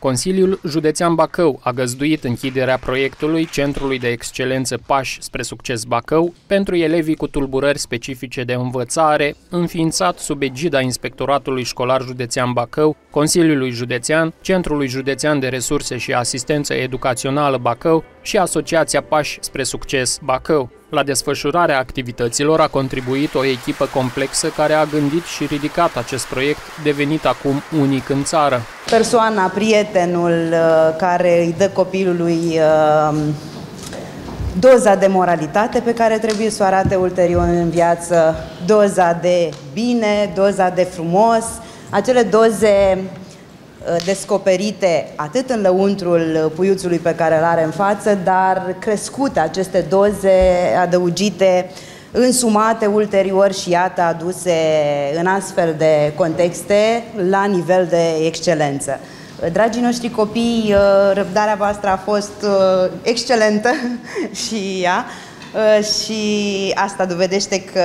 Consiliul Județean Bacău a găzduit închiderea proiectului Centrului de Excelență Pași spre Succes Bacău pentru elevii cu tulburări specifice de învățare, înființat sub egida Inspectoratului Școlar Județean Bacău, Consiliului Județean, Centrului Județean de Resurse și Asistență Educațională Bacău și Asociația Pași spre Succes Bacău. La desfășurarea activităților a contribuit o echipă complexă care a gândit și ridicat acest proiect, devenit acum unic în țară. Persoana, prietenul uh, care îi dă copilului uh, doza de moralitate pe care trebuie să o arate ulterior în viață, doza de bine, doza de frumos, acele doze Uh, descoperite atât în lăuntrul puiuțului pe care îl are în față, dar crescute aceste doze adăugite, însumate ulterior și iată aduse în astfel de contexte la nivel de excelență. Dragii noștri copii, uh, răbdarea voastră a fost uh, excelentă și ea. Uh, și asta dovedește că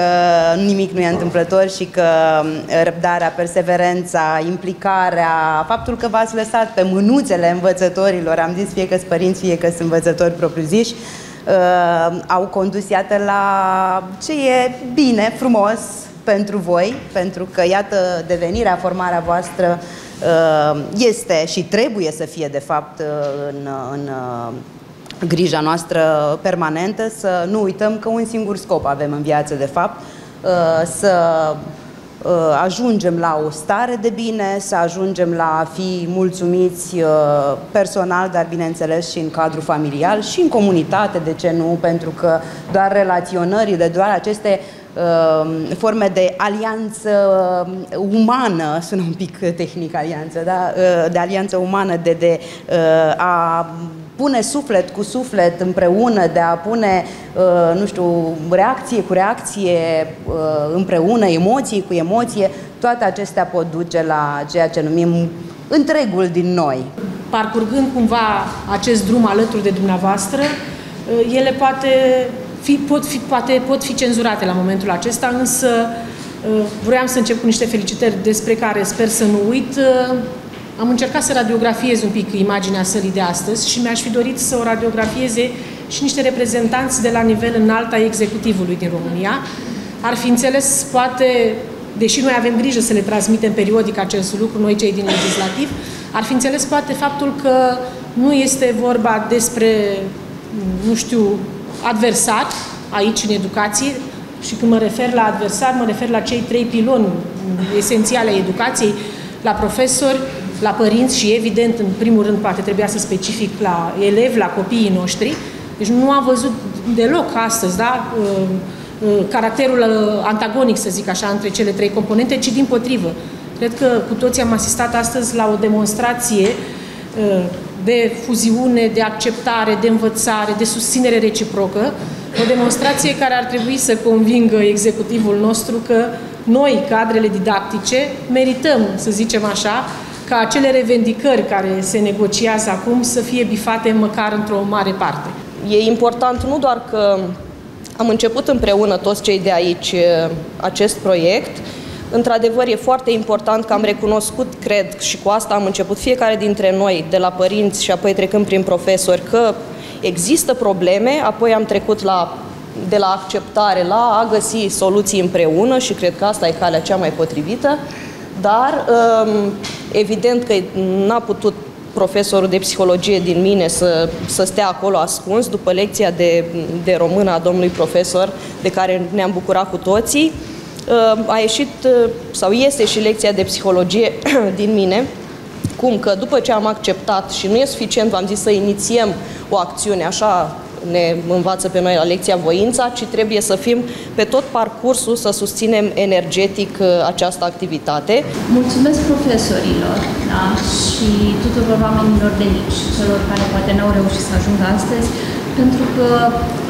nimic nu e întâmplător și că um, răbdarea, perseverența, implicarea, faptul că v-ați lăsat pe mânuțele învățătorilor, am zis fie că sunt părinți, fie că sunt învățători propriu-ziși, uh, au condus, iată, la ce e bine, frumos pentru voi, pentru că, iată, devenirea, formarea voastră uh, este și trebuie să fie, de fapt, în, în grija noastră permanentă, să nu uităm că un singur scop avem în viață, de fapt, uh, să uh, ajungem la o stare de bine, să ajungem la a fi mulțumiți uh, personal, dar bineînțeles și în cadrul familial și în comunitate, de ce nu, pentru că doar relaționările, doar aceste forme de alianță umană, sună un pic tehnic alianță, da? de alianță umană, de, de a pune suflet cu suflet împreună, de a pune, uh, nu știu, reacție cu reacție uh, împreună, emoție cu emoție, toate acestea pot duce la ceea ce numim întregul din noi. Parcurgând cumva acest drum alături de dumneavoastră, uh, ele poate fi, pot, fi, poate pot fi cenzurate la momentul acesta, însă vreau să încep cu niște felicitări despre care sper să nu uit. Am încercat să radiografiez un pic imaginea sălii de astăzi și mi-aș fi dorit să o radiografieze și niște reprezentanți de la nivel înalt a executivului din România. Ar fi înțeles, poate, deși noi avem grijă să le transmitem periodic acest lucru, noi cei din legislativ, ar fi înțeles poate faptul că nu este vorba despre, nu știu, adversar aici în educație, și când mă refer la adversar, mă refer la cei trei piloni esențiale ai educației, la profesori, la părinți și, evident, în primul rând, poate trebuia să specific la elevi, la copiii noștri. Deci nu am văzut deloc astăzi, da? Uh, uh, caracterul uh, antagonic, să zic așa, între cele trei componente, ci din potrivă. Cred că cu toții am asistat astăzi la o demonstrație de fuziune, de acceptare, de învățare, de susținere reciprocă, o demonstrație care ar trebui să convingă executivul nostru că noi, cadrele didactice, merităm, să zicem așa, ca acele revendicări care se negociază acum să fie bifate măcar într-o mare parte. E important nu doar că am început împreună toți cei de aici acest proiect, Într-adevăr, e foarte important că am recunoscut, cred, și cu asta am început fiecare dintre noi, de la părinți și apoi trecând prin profesori, că există probleme, apoi am trecut la, de la acceptare la a găsi soluții împreună și cred că asta e calea cea mai potrivită dar um, evident că n-a putut profesorul de psihologie din mine să, să stea acolo ascuns după lecția de, de română a domnului profesor, de care ne-am bucurat cu toții. Um, a ieșit, uh, sau este și lecția de psihologie din mine, cum că după ce am acceptat și nu e suficient, v-am zis, să inițiem o acțiune așa ne învață pe noi la lecția voința, ci trebuie să fim pe tot parcursul să susținem energetic uh, această activitate. Mulțumesc profesorilor da? și tuturor oamenilor de nici, celor care poate n-au reușit să ajungă astăzi, pentru că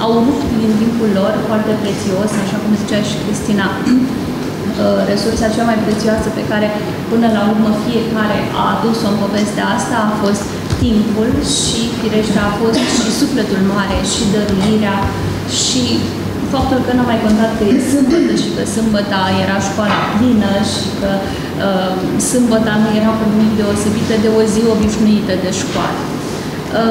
au rupt din timpul lor foarte prețios, așa cum zicea și Cristina, uh, resursa cea mai prețioasă pe care până la urmă fiecare a adus-o în povestea asta a fost timpul și firește a fost și sufletul mare și dăruirea și faptul că n-am mai contat că e sâmbătă și că sâmbăta era școala plină și că uh, sâmbăta nu era cu nimic deosebită de o zi obișnuită de școală. Uh,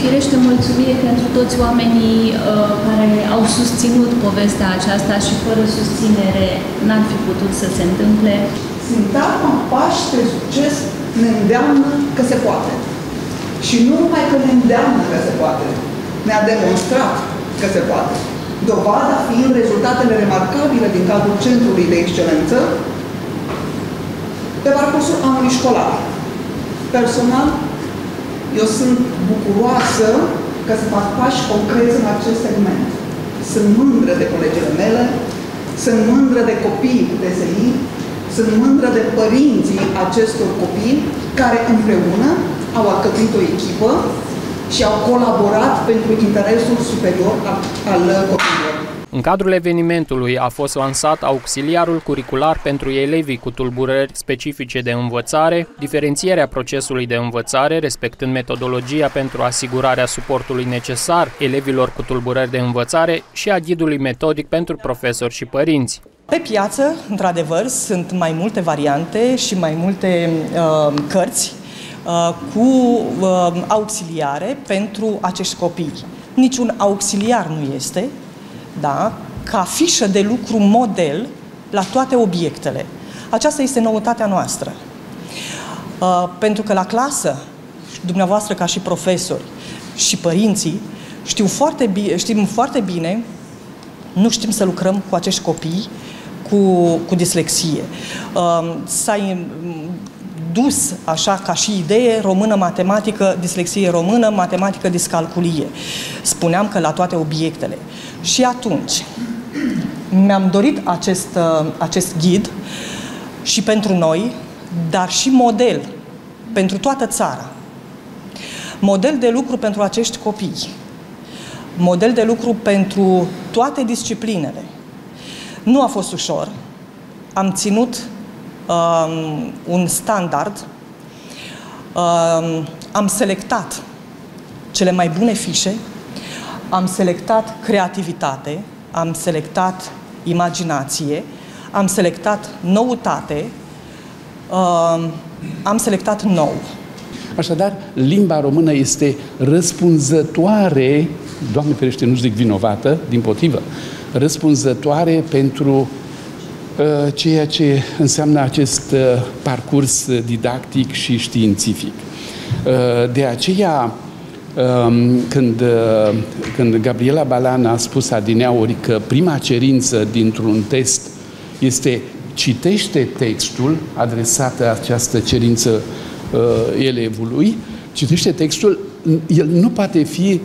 firește mulțumire pentru toți oamenii uh, care au susținut povestea aceasta și fără susținere n-ar fi putut să se întâmple. Sintagma pași spre succes ne îndeamnă că se poate. Și nu numai că ne îndeamnă că se poate, ne-a demonstrat că se poate. Dovada fiind rezultatele remarcabile din cadrul Centrului de Excelență pe parcursul anului școlar. Personal, eu sunt bucuroasă că se fac pași concreți în acest segment. Sunt mândră de colegele mele, sunt mândră de copiii cu DSI, sunt mândră de părinții acestor copii care împreună au alcătuit o echipă și au colaborat pentru interesul superior al copiilor. În cadrul evenimentului a fost lansat auxiliarul curricular pentru elevii cu tulburări specifice de învățare, diferențierea procesului de învățare, respectând metodologia pentru asigurarea suportului necesar elevilor cu tulburări de învățare și a ghidului metodic pentru profesori și părinți. Pe piață, într-adevăr, sunt mai multe variante și mai multe uh, cărți uh, cu uh, auxiliare pentru acești copii. Niciun auxiliar nu este, da, ca fișă de lucru model la toate obiectele. Aceasta este noutatea noastră. Uh, pentru că la clasă, dumneavoastră ca și profesori și părinții, știu foarte bine, știm foarte bine, nu știm să lucrăm cu acești copii cu, cu dislexie. Uh, s-a dus așa ca și idee română, matematică, dislexie română, matematică, discalculie. Spuneam că la toate obiectele. Și atunci mi-am dorit acest, uh, acest ghid și pentru noi, dar și model pentru toată țara. Model de lucru pentru acești copii. Model de lucru pentru toate disciplinele. Nu a fost ușor. Am ținut um, un standard. Um, am selectat cele mai bune fișe am selectat creativitate, am selectat imaginație, am selectat noutate, uh, am selectat nou. Așadar, limba română este răspunzătoare, Doamne ferește, nu zic vinovată, din potrivă, răspunzătoare pentru uh, ceea ce înseamnă acest uh, parcurs didactic și științific. Uh, de aceea, Ehm, când, eh, când Gabriela Balan a spus adineauri că prima cerință dintr-un test este citește textul, adresată această cerință uh, elevului, citește textul, el nu poate fi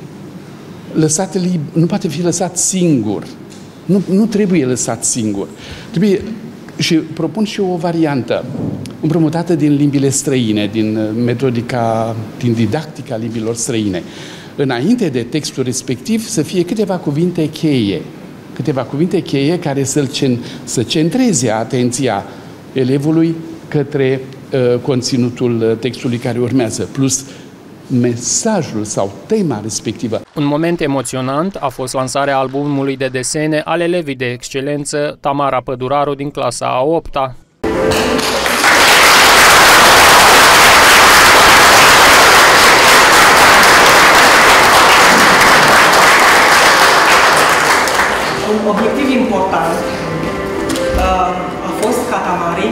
lăsat, lib- nu poate fi lăsat singur. Nu, nu trebuie lăsat singur. Trebuie, și propun și o variantă împrumutată din limbile străine, din uh, metodica, din didactica limbilor străine. Înainte de textul respectiv să fie câteva cuvinte cheie, câteva cuvinte cheie care să-l cen, să centreze atenția elevului către uh, conținutul uh, textului care urmează, plus mesajul sau tema respectivă. Un moment emoționant a fost lansarea albumului de desene al elevii de excelență Tamara Păduraru din clasa a 8-a. un obiectiv important uh, a fost ca Tamari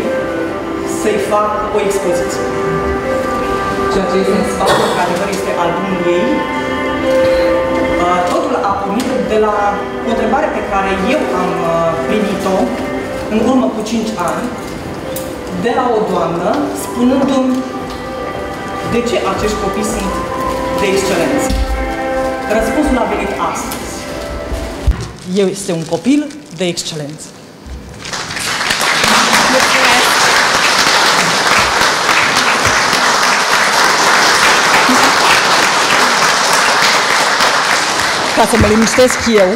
să-i fac o expoziție. Ceea ce este în spate, într-adevăr, este albumul ei. Uh, totul a pornit de la o întrebare pe care eu am uh, primit-o în urmă cu 5 ani, de la o doamnă, spunându-mi de ce acești copii sunt de excelență. Răspunsul a venit astăzi este un copil de excelență. Ca să mă liniștesc eu,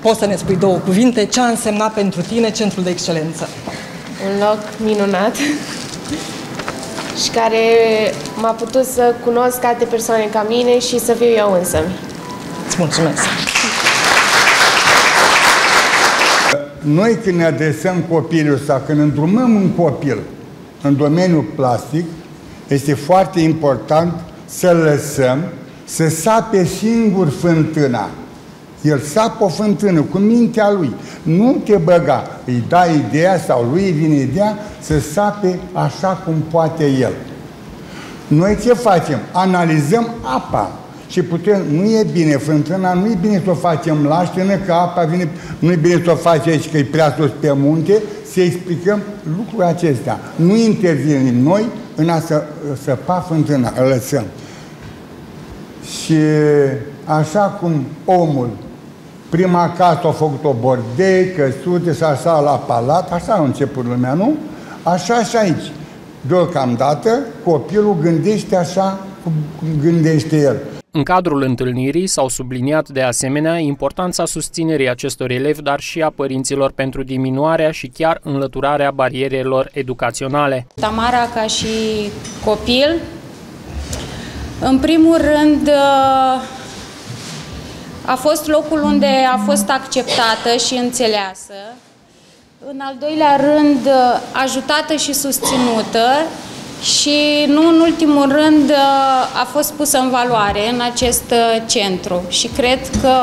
poți să ne spui două cuvinte, ce a însemnat pentru tine Centrul de Excelență? Un loc minunat și care m-a putut să cunosc alte persoane ca mine și să fiu eu însă. Îți mulțumesc! noi când ne adresăm copilul sau când îndrumăm un copil în domeniul plastic, este foarte important să lăsăm să sape singur fântâna. El sapă o fântână cu mintea lui. Nu te băga. Îi dai ideea sau lui vine ideea să sape așa cum poate el. Noi ce facem? Analizăm apa. Și putem, nu e bine, fântâna nu e bine să o facem laștenă, că apa vine, nu e bine să o faci aici, că e prea sus pe munte, să explicăm lucrurile acestea. Nu intervenim noi în a să, săpa fântâna, îl lăsăm. Și așa cum omul prima casă a făcut o bordei, căsute și așa la palat, așa a început lumea, nu? Așa și aici. Deocamdată copilul gândește așa cum gândește el. În cadrul întâlnirii s-au subliniat de asemenea importanța susținerii acestor elevi, dar și a părinților pentru diminuarea și chiar înlăturarea barierelor educaționale. Tamara, ca și copil, în primul rând, a fost locul unde a fost acceptată și înțeleasă. În al doilea rând, ajutată și susținută și nu în ultimul rând a fost pusă în valoare în acest centru și cred că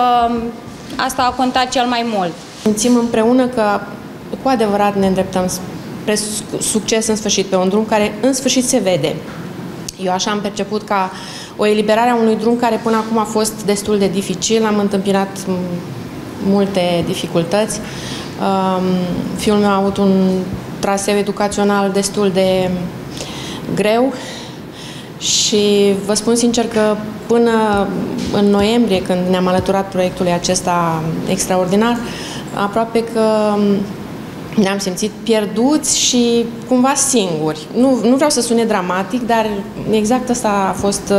asta a contat cel mai mult. Simțim împreună că cu adevărat ne îndreptăm spre succes în sfârșit, pe un drum care în sfârșit se vede. Eu așa am perceput ca o eliberare a unui drum care până acum a fost destul de dificil, am întâmpinat multe dificultăți. Fiul meu a avut un traseu educațional destul de greu și vă spun sincer că până în noiembrie, când ne-am alăturat proiectului acesta extraordinar, aproape că ne-am simțit pierduți și cumva singuri. Nu, nu vreau să sune dramatic, dar exact asta a fost,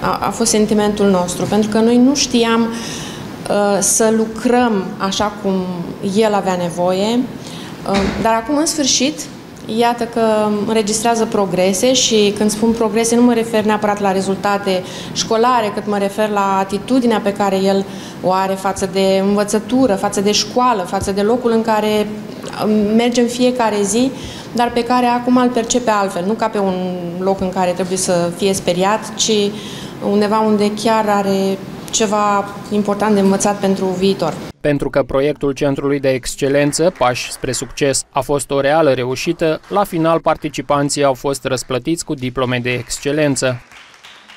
a, a fost sentimentul nostru, pentru că noi nu știam uh, să lucrăm așa cum el avea nevoie, uh, dar acum, în sfârșit, Iată că înregistrează progrese și când spun progrese nu mă refer neapărat la rezultate școlare, cât mă refer la atitudinea pe care el o are față de învățătură, față de școală, față de locul în care um, mergem fiecare zi, dar pe care acum îl percepe altfel, nu ca pe un loc în care trebuie să fie speriat, ci undeva unde chiar are ceva important de învățat pentru viitor. Pentru că proiectul Centrului de Excelență, Pași spre succes, a fost o reală reușită, la final participanții au fost răsplătiți cu diplome de excelență.